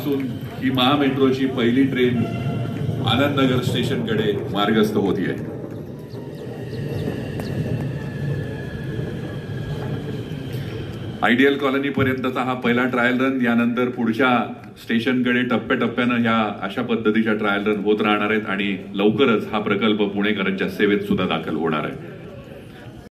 पासून ही महामेट्रोची पहिली ट्रेन आनंदनगर स्टेशनकडे मार्गस्थ होतीये. आयडियल कॉलनी पर्यंतचा हा पहिला ट्रायल रन यानंतर पुढच्या स्टेशनकडे टप्प्याटप्प्यानं ह्या अशा पद्धतीच्या ट्रायल रन होत राहणार आहेत आणि लवकरच हा प्रकल्प पुणेकरांच्या सेवेत सुद्धा दाखल होणार आहे.